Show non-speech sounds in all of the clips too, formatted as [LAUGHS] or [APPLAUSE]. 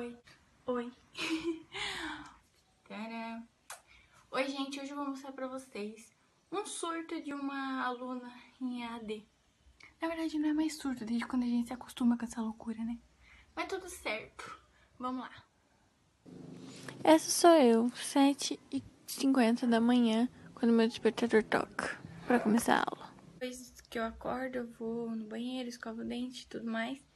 Oi, oi. Tcharam. Oi, gente, hoje eu vou mostrar pra vocês um surto de uma aluna em AD. Na verdade, não é mais surto, desde quando a gente se acostuma com essa loucura, né? Mas tudo certo. Vamos lá. Essa sou eu, 7h50 da manhã, quando meu despertador toca, pra começar a aula. Depois que eu acordo, eu vou no banheiro, escovo o dente e tudo mais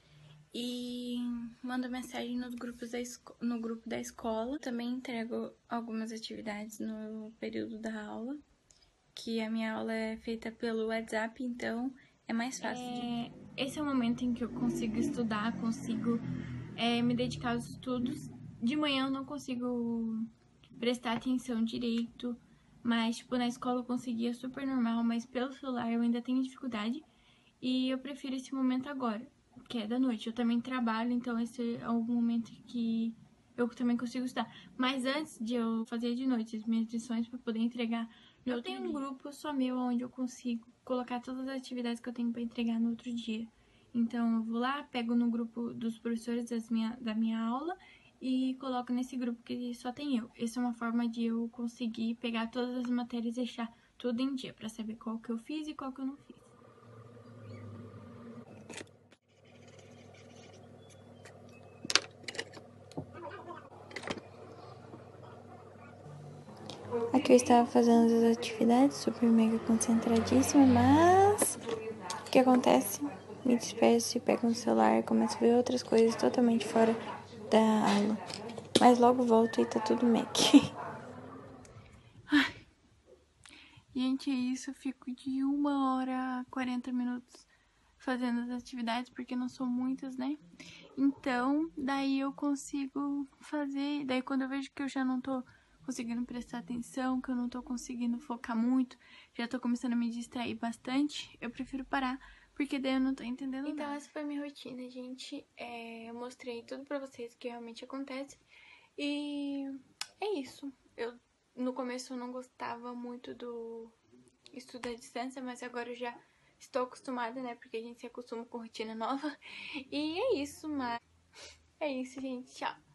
e mando mensagem nos grupos da no grupo da escola. Também entrego algumas atividades no período da aula, que a minha aula é feita pelo WhatsApp, então é mais fácil. É. Esse é o momento em que eu consigo estudar, consigo é, me dedicar aos estudos. De manhã eu não consigo prestar atenção direito, mas tipo na escola eu conseguia super normal, mas pelo celular eu ainda tenho dificuldade. E eu prefiro esse momento agora que é da noite. Eu também trabalho, então esse é o momento que eu também consigo estudar. Mas antes de eu fazer de noite as minhas lições para poder entregar, eu tenho um grupo só meu onde eu consigo colocar todas as atividades que eu tenho para entregar no outro dia. Então eu vou lá, pego no grupo dos professores das minha, da minha aula e coloco nesse grupo que só tem eu. Essa é uma forma de eu conseguir pegar todas as matérias e deixar tudo em dia para saber qual que eu fiz e qual que eu não fiz. Aqui eu estava fazendo as atividades, super mega concentradíssima, mas o que acontece? Me despeço e pego no celular, começo a ver outras coisas totalmente fora da aula. Mas logo volto e tá tudo mec. [LAUGHS] Gente, é isso. Eu fico de uma hora a 40 minutos fazendo as atividades, porque não são muitas, né? Então, daí eu consigo fazer. Daí, quando eu vejo que eu já não tô conseguindo prestar atenção, que eu não tô conseguindo focar muito, já tô começando a me distrair bastante, eu prefiro parar, porque daí eu não tô entendendo então, nada. Então, essa foi a minha rotina, gente. É, eu mostrei tudo pra vocês que realmente acontece. E é isso. Eu, no começo, eu não gostava muito do estudo à distância, mas agora eu já estou acostumada, né? Porque a gente se acostuma com rotina nova. [LAUGHS] E é isso, mas... É isso, gente. Tchau.